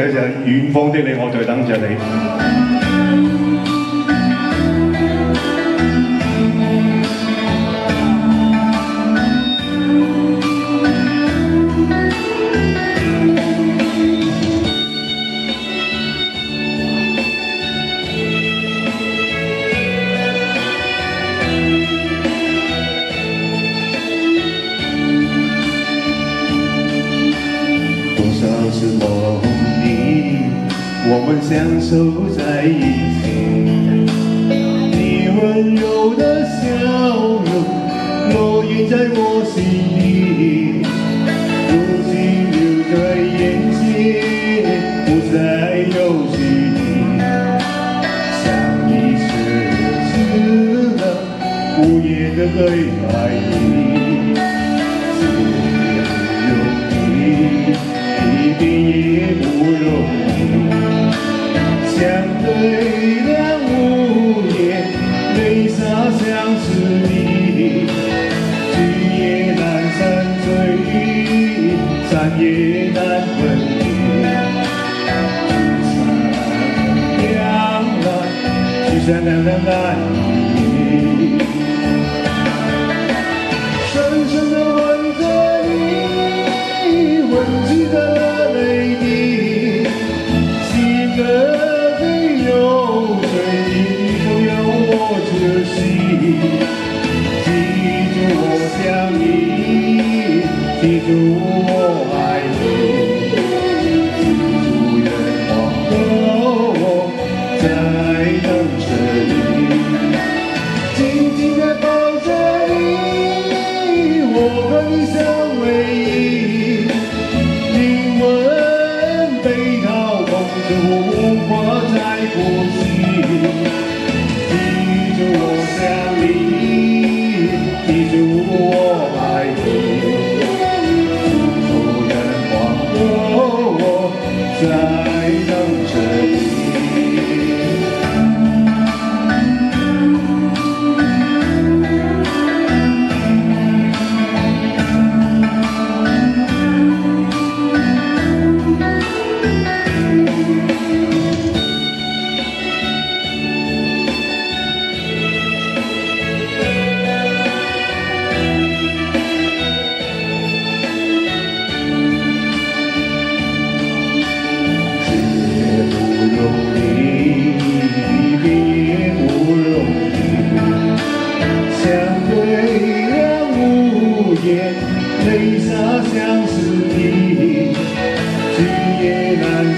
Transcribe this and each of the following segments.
有隻遠方的你，我在等着你。多少次梦，我们相守在一起。你温柔的笑容，烙印在我心里。如今流在眼前，不再有距离。像一次次的午夜的对白难，聚散两难难离。深深地吻着你，吻起的泪滴，心的的流水，你就有我窒息。记住我想你，记住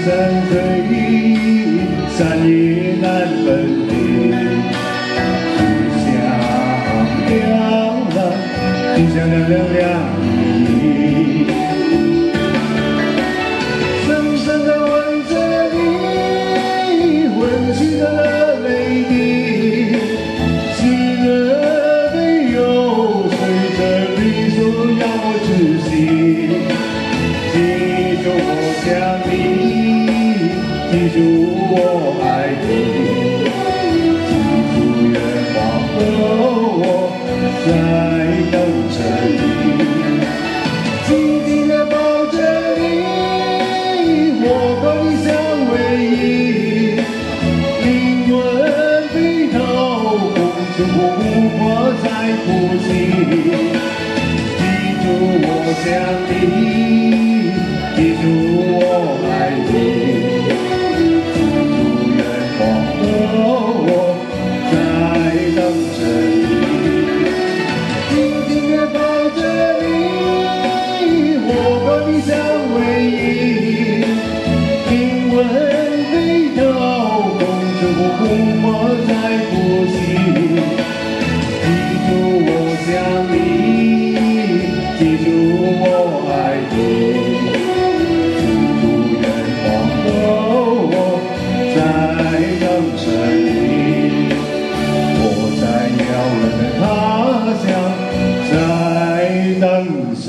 也难散，醉散也难分离。聚香两难，聚香两两两离。深深地吻着你，吻起的泪滴，炙热的油水这里说要我窒息。记住我想你，记住我爱你，记住远方的我在等着你。紧紧地抱着你，我和你。相偎依，灵魂被掏空，就无法再呼吸。记住我想你，默默在呼吸，记住我想你，记住我爱你。祝福远方的我，在等神。我在遥远的他乡，在等神。